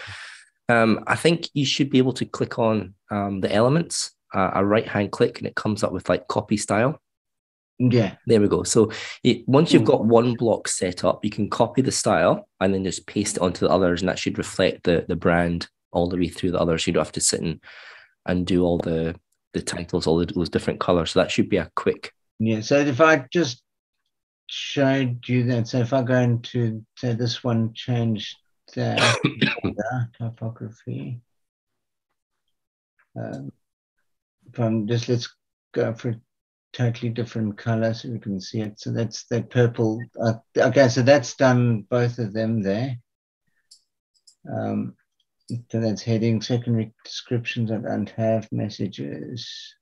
Um, I think you should be able to click on um, the elements, uh, a right hand click, and it comes up with like copy style. Yeah. There we go. So it, once you've Hmm. got one block set up, you can copy the style and then just paste it onto the others, and that should reflect the the brand all the way through the others. You don't have to sit and and do all the the titles, all the, those different colors. So that should be a quick. Yeah. So if I just showed you that, so if I go into say this one, change the typography. Um, from just let's go for totally different color so we can see it. So that's that purple. Uh, okay, so that's done both of them there. Um, so that's heading, secondary descriptions. I don't have messages.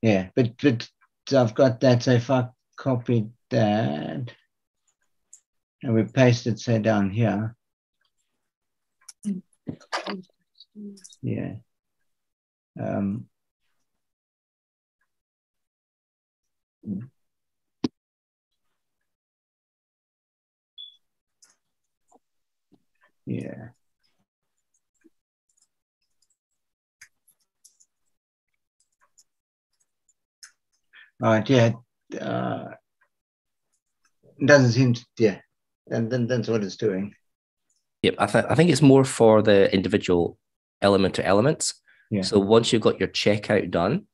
Yeah, but but I've got that. So if I copied that and we paste it, say down here. Yeah. Um, yeah. Right, yeah. Uh, doesn't seem to, yeah. And then that's what it's doing. Yep, I, th- I think it's more for the individual element or elements. Yeah. So once you've got your checkout done,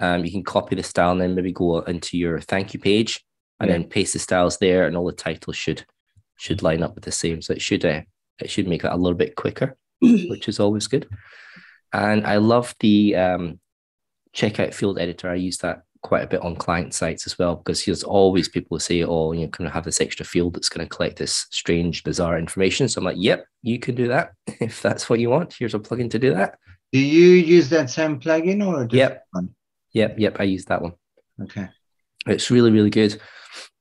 um, you can copy the style and then maybe go into your thank you page and Yeah. then paste the styles there, and all the titles should should line up with the same. So it should uh, it should make that a little bit quicker, which is always good. And I love the um, checkout field editor. I use that quite a bit on client sites as well because there's always people who say, "Oh, you know, can I have this extra field that's going to collect this strange, bizarre information?" So I'm like, "Yep, you can do that if that's what you want. Here's a plugin to do that." Do you use that same plugin or a Yep. one? Yep, yep, I use that one. Okay. It's really, really good.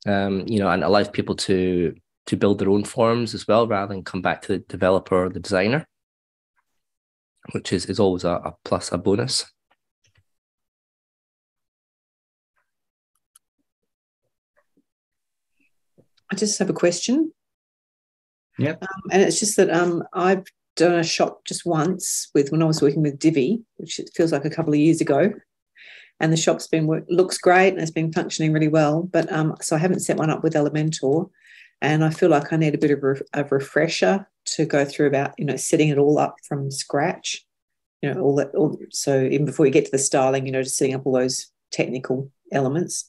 Um, you know, and allows people to to build their own forms as well, rather than come back to the developer or the designer, which is is always a, a plus, a bonus. I just have a question. Yeah. Um, and it's just that um, I've done a shop just once with when I was working with Divi, which it feels like a couple of years ago. And the shop's been work, looks great and it's been functioning really well. But um, so I haven't set one up with Elementor, and I feel like I need a bit of a, a refresher to go through about you know setting it all up from scratch. You know all that. All, so even before you get to the styling, you know, just setting up all those technical elements.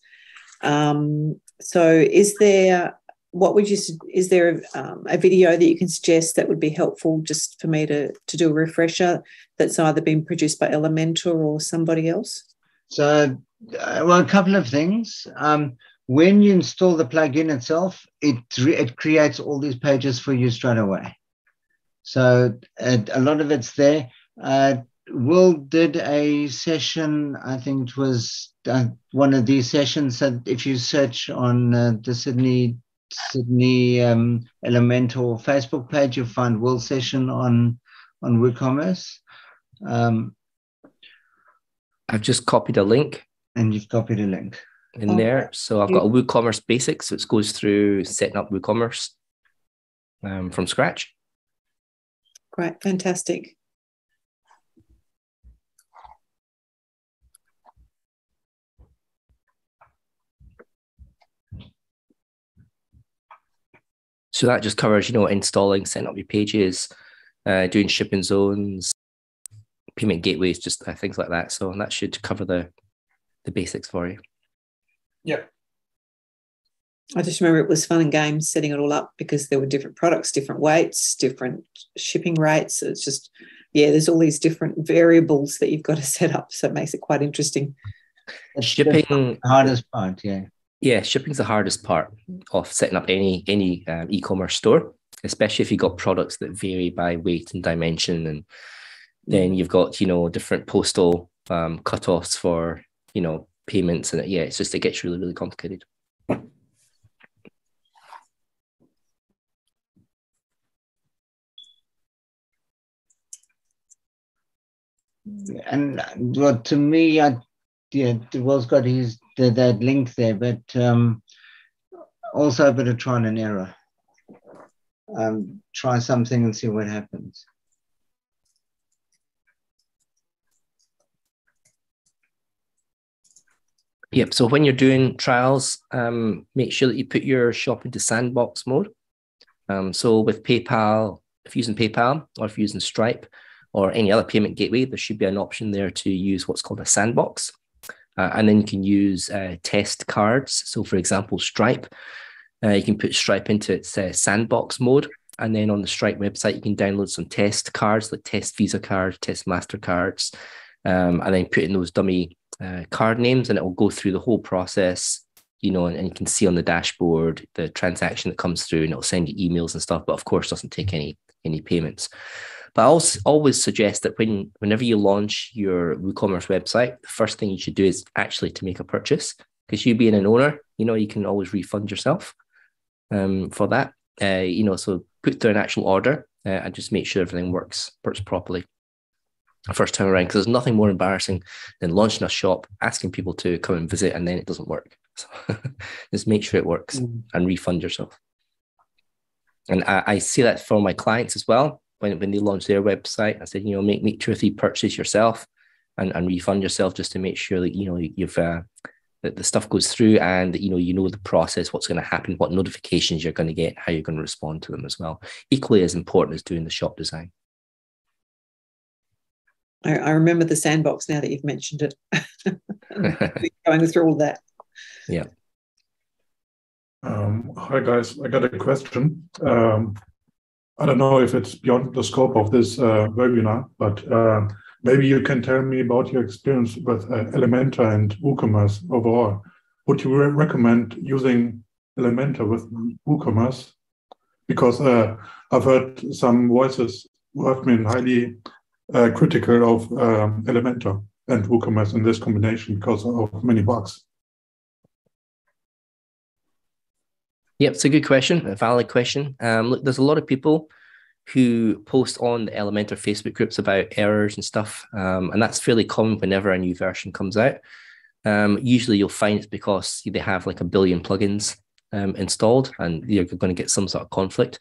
Um, so is there what would you is there um, a video that you can suggest that would be helpful just for me to to do a refresher that's either been produced by Elementor or somebody else? So, uh, well, a couple of things. Um, when you install the plugin itself, it re- it creates all these pages for you straight away. So uh, a lot of it's there. Uh, Will did a session. I think it was uh, one of these sessions that if you search on uh, the Sydney Sydney um, Elementor Facebook page, you'll find Will session on on WooCommerce. Um, I've just copied a link and you've copied a link. in Oh, there. So I've got a WooCommerce basics, which goes through setting up WooCommerce um, from scratch. Great, fantastic. So that just covers, you know, installing, setting up your pages, uh, doing shipping zones, payment gateways, just uh, things like that. So that should cover the the basics for you. Yeah. I just remember it was fun and games setting it all up because there were different products, different weights, different shipping rates. It's just, yeah, there's all these different variables that you've got to set up. So it makes it quite interesting. That's Shipping, the hardest part, yeah. Yeah, shipping's the hardest part of setting up any any um, e-commerce store, especially if you've got products that vary by weight and dimension, and then you've got you know different postal um, cutoffs for you know payments, and yeah, it's just it gets really really complicated. and well, to me, I yeah, world's got his the, that link there, but um, also a bit of trial and error. Um, try something and see what happens. Yep. So when you're doing trials, um, make sure that you put your shop into sandbox mode. Um, so with PayPal, if you're using PayPal or if you're using Stripe, or any other payment gateway, there should be an option there to use what's called a sandbox. Uh, and then you can use uh, test cards. So, for example, Stripe, uh, you can put Stripe into its uh, sandbox mode. And then on the Stripe website, you can download some test cards like test Visa cards, test MasterCards, um, and then put in those dummy uh, card names, and it will go through the whole process. You know, and, and you can see on the dashboard the transaction that comes through, and it'll send you emails and stuff. But of course, doesn't take any any payments. But I also always suggest that when whenever you launch your WooCommerce website, the first thing you should do is actually to make a purchase. Because you being an owner, you know, you can always refund yourself um, for that. Uh, you know, so put through an actual order uh, and just make sure everything works works properly first time around. Because there's nothing more embarrassing than launching a shop, asking people to come and visit, and then it doesn't work. So just make sure it works mm. and refund yourself. And I, I see that for my clients as well when, when they launch their website. I said, you know, make make two or three purchases yourself and, and refund yourself just to make sure that you know you've uh, that the stuff goes through and that you know you know the process, what's going to happen, what notifications you're going to get, how you're going to respond to them as well. Equally as important as doing the shop design. I, I remember the sandbox now that you've mentioned it. going through all that. Yeah. Um, hi guys, I got a question. Um, I don't know if it's beyond the scope of this uh, webinar, but uh, maybe you can tell me about your experience with uh, Elementor and WooCommerce overall. Would you re recommend using Elementor with WooCommerce? Because uh, I've heard some voices who have been highly uh, critical of um, Elementor and WooCommerce in this combination because of many bugs. Yep, it's a good question, a valid question. Um, look, there's a lot of people who post on the Elementor Facebook groups about errors and stuff, um, and that's fairly common whenever a new version comes out. Um, usually, you'll find it's because they have like a billion plugins um, installed, and you're going to get some sort of conflict.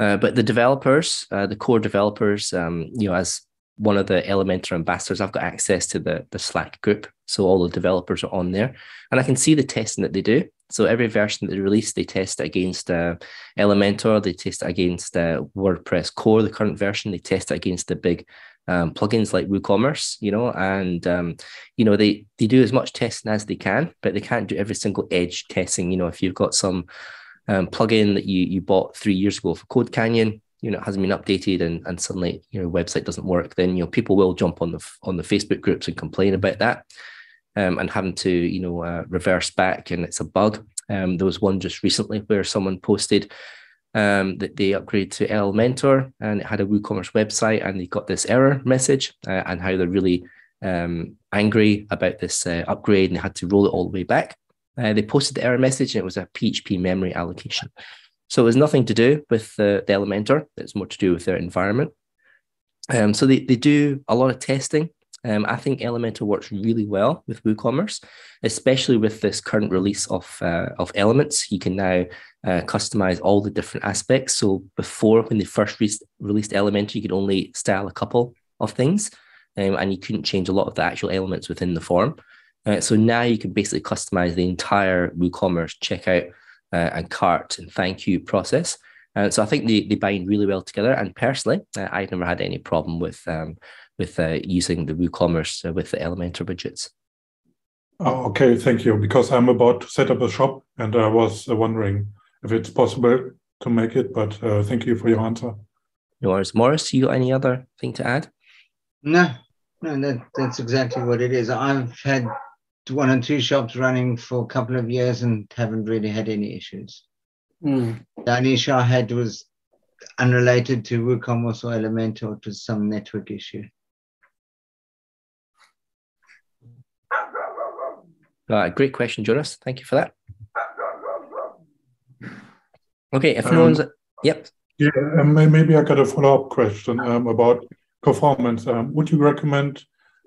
Uh, but the developers, uh, the core developers, um, you know, as one of the Elementor ambassadors, I've got access to the, the Slack group. So all the developers are on there. And I can see the testing that they do. So every version that they release, they test it against uh, Elementor, they test it against uh, WordPress Core, the current version, they test it against the big um, plugins like WooCommerce, you know, and um, you know they they do as much testing as they can, but they can't do every single edge testing. You know, if you've got some um, plugin that you you bought three years ago for CodeCanyon, you know, it hasn't been updated and, and suddenly your website doesn't work, then you know people will jump on the on the Facebook groups and complain about that, um, and having to you know uh, reverse back and it's a bug. Um, there was one just recently where someone posted um, that they upgraded to Elementor and it had a WooCommerce website and they got this error message uh, and how they're really um, angry about this uh, upgrade and they had to roll it all the way back. Uh, they posted the error message and it was a PHP memory allocation. So it was nothing to do with the, Elementor. It's more to do with their environment. Um, so they, they do a lot of testing. Um, I think Elementor works really well with WooCommerce, especially with this current release of uh, of Elements. You can now uh, customize all the different aspects. So before, when they first re- released Elementor, you could only style a couple of things, um, and you couldn't change a lot of the actual elements within the form. Uh, so now you can basically customize the entire WooCommerce checkout uh, and cart and thank you process. And so I think they, they bind really well together. And personally, uh, I've never had any problem with um, with uh, using the WooCommerce uh, with the Elementor widgets. Oh, okay, thank you. Because I'm about to set up a shop, and I was uh, wondering if it's possible to make it. But uh, thank you for your answer. No worries, Maurice. You got any other thing to add? No, no, that, that's exactly what it is. I've had one or two shops running for a couple of years and haven't really had any issues. Mm. The only issue I had was unrelated to WooCommerce or Elementor, it was some network issue. Uh, great question, Jonas. Thank you for that. Okay, if um, no one's, yep. Yeah, um, maybe I got a follow-up question um, about performance. Um, would you recommend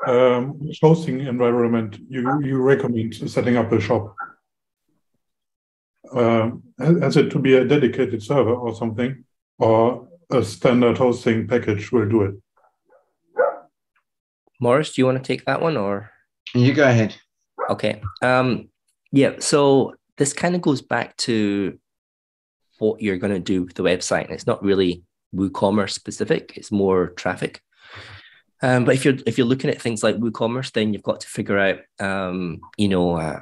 um, hosting environment you, you recommend setting up a shop? Um, has it to be a dedicated server or something, or a standard hosting package will do it? Maurice, do you want to take that one or? You go ahead. Okay. Um, yeah. So this kind of goes back to what you're going to do with the website. It's not really WooCommerce specific. It's more traffic. Um, but if you're if you're looking at things like WooCommerce, then you've got to figure out, um, you know, uh,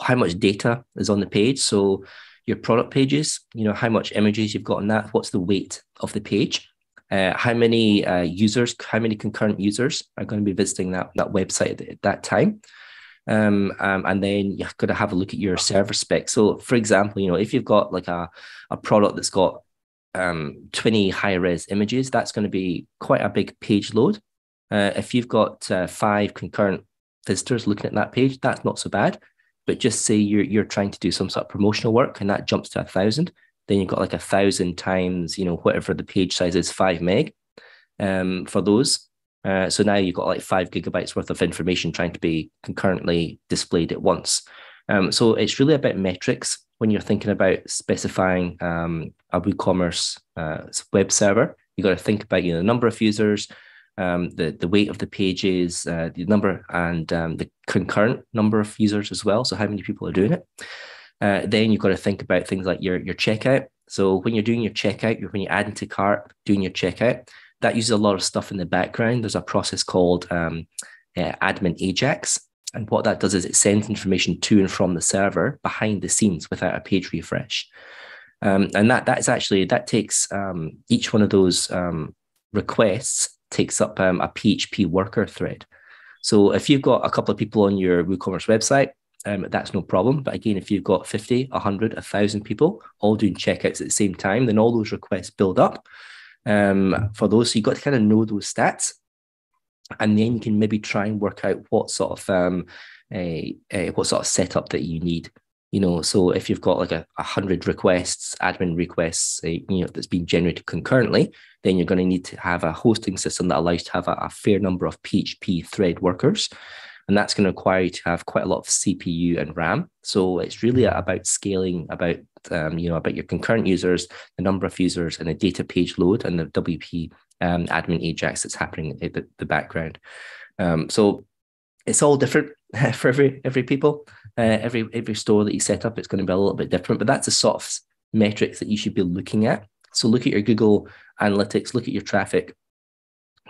how much data is on the page. So your product pages, you know, how much images you've got on that. What's the weight of the page? Uh, how many uh, users, how many concurrent users are going to be visiting that that website at that time? Um, um, and then you've got to have a look at your server spec. So, for example, you know, if you've got like a, a product that's got um, 20 high res images, that's going to be quite a big page load. Uh, if you've got uh, five concurrent visitors looking at that page, that's not so bad. But just say you're you're trying to do some sort of promotional work and that jumps to a thousand, then you've got like a thousand times, you know, whatever the page size is, five meg um, for those. Uh, so now you've got like five gigabytes worth of information trying to be concurrently displayed at once. Um, so it's really about metrics when you're thinking about specifying um, a WooCommerce uh, web server. You've got to think about you know the number of users, um, the the weight of the pages, uh, the number and um, the concurrent number of users as well. So how many people are doing it? Uh, then you've got to think about things like your your checkout. So when you're doing your checkout, when you're adding to cart, doing your checkout, that uses a lot of stuff in the background. There's a process called um, uh, admin Ajax. And what that does is it sends information to and from the server behind the scenes without a page refresh. Um, and that that's actually that takes um, each one of those um, requests takes up um, a PHP worker thread. So if you've got a couple of people on your WooCommerce website, um, that's no problem. But again, if you've got 50, 100, 1,000 people all doing checkouts at the same time, then all those requests build up um, for those. So you've got to kind of know those stats. And then you can maybe try and work out what sort of um, a, a, what sort of setup that you need. You know, so if you've got like a, a hundred requests, admin requests, uh, you know, that's being generated concurrently, then you're going to need to have a hosting system that allows you to have a, a fair number of PHP thread workers and that's going to require you to have quite a lot of CPU and RAM. So it's really about scaling, about um, you know about your concurrent users, the number of users, and the data page load, and the WP um, admin Ajax that's happening in the, the background. Um, so it's all different for every every people. Uh, every every store that you set up, it's going to be a little bit different. But that's the sort of metrics that you should be looking at. So look at your Google Analytics, look at your traffic,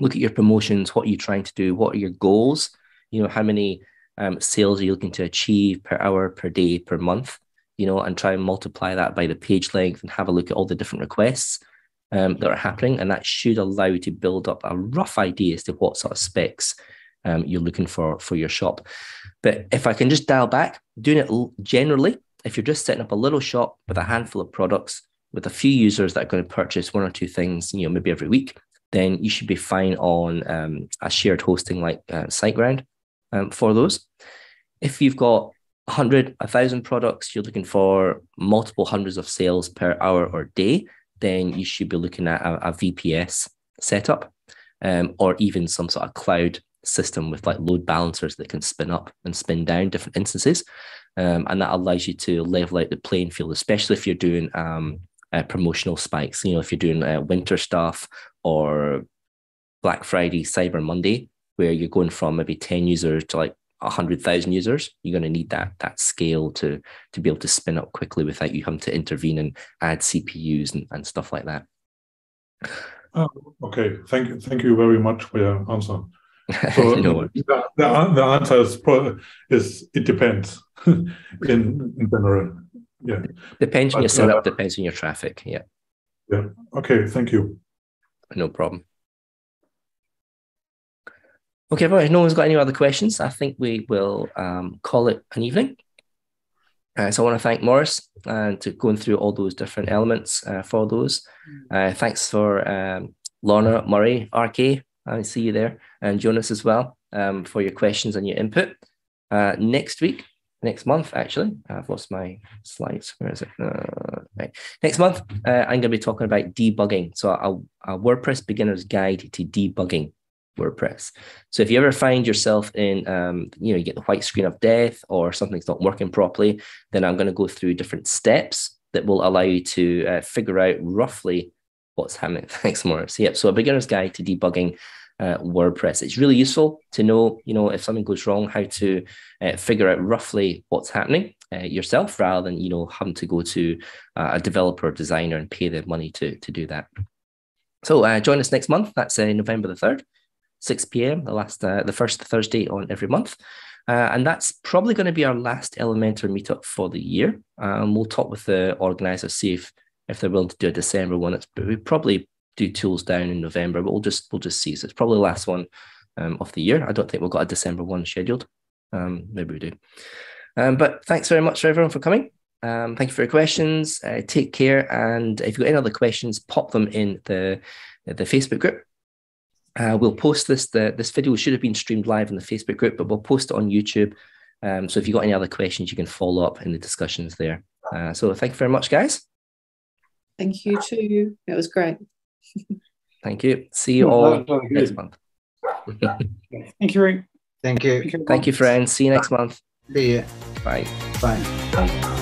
look at your promotions. What are you trying to do? What are your goals? You know, how many um, sales are you looking to achieve per hour, per day, per month, you know, and try and multiply that by the page length and have a look at all the different requests um, that are happening. And that should allow you to build up a rough idea as to what sort of specs um, you're looking for for your shop. But if I can just dial back, doing it generally, if you're just setting up a little shop with a handful of products, with a few users that are going to purchase one or two things, you know, maybe every week, then you should be fine on um, a shared hosting like uh, SiteGround um, for those. If you've got 100, 1,000 products, you're looking for multiple hundreds of sales per hour or day, then you should be looking at a, a VPS setup um, or even some sort of cloud system with like load balancers that can spin up and spin down different instances. Um, and that allows you to level out the playing field, especially if you're doing um, uh, promotional spikes. You know, if you're doing uh, winter stuff or Black Friday, Cyber Monday, where you're going from maybe 10 users to like 100,000 users, you're going to need that that scale to to be able to spin up quickly without you having to intervene and add CPUs and, and stuff like that. Oh, okay, thank you, thank you very much for your answer. So no the, the, the, answer is, pro, is it depends in, in general. Yeah, depends on your setup, uh, depends on your traffic. Yeah. Yeah. Okay. Thank you. No problem. Okay, everyone, if no one's got any other questions, I think we will um, call it an evening. Uh, so I want to thank Maurice and uh, to going through all those different elements uh, for those. Uh, thanks for um, Lorna, Murray, RK, I see you there, and Jonas as well um, for your questions and your input. Uh, next week, next month, actually, I've lost my slides. Where is it? Uh, right. Next month, uh, I'm going to be talking about debugging. So a, a WordPress beginner's guide to debugging WordPress. So if you ever find yourself in, um, you know, you get the white screen of death or something's not working properly, then I'm going to go through different steps that will allow you to uh, figure out roughly what's happening. Thanks, Maurice. Yep. So a beginner's guide to debugging uh, WordPress. It's really useful to know, you know, if something goes wrong, how to uh, figure out roughly what's happening uh, yourself, rather than you know having to go to uh, a developer or designer and pay the money to to do that. So uh, join us next month. That's November the third. 6 p.m. the last uh, the first Thursday on every month. Uh, and that's probably going to be our last Elementor meetup for the year. Um, we'll talk with the organisers, see if if they're willing to do a December one. It's we probably do tools down in November, but we'll just we'll just see. So it's probably the last one um, of the year. I don't think we've got a December one scheduled. Um, maybe we do. Um, but thanks very much for everyone for coming. Um, thank you for your questions. Uh, take care, and if you've got any other questions, pop them in the the Facebook group. Uh, we'll post this. The, this video should have been streamed live in the Facebook group, but we'll post it on YouTube. Um, so if you've got any other questions, you can follow up in the discussions there. Uh, so thank you very much, guys. Thank you too. It was great. Thank you. See you all next month. Thank you, Rick. Thank you. Thank you, friends. See you next month. See you. Bye. Bye. Bye.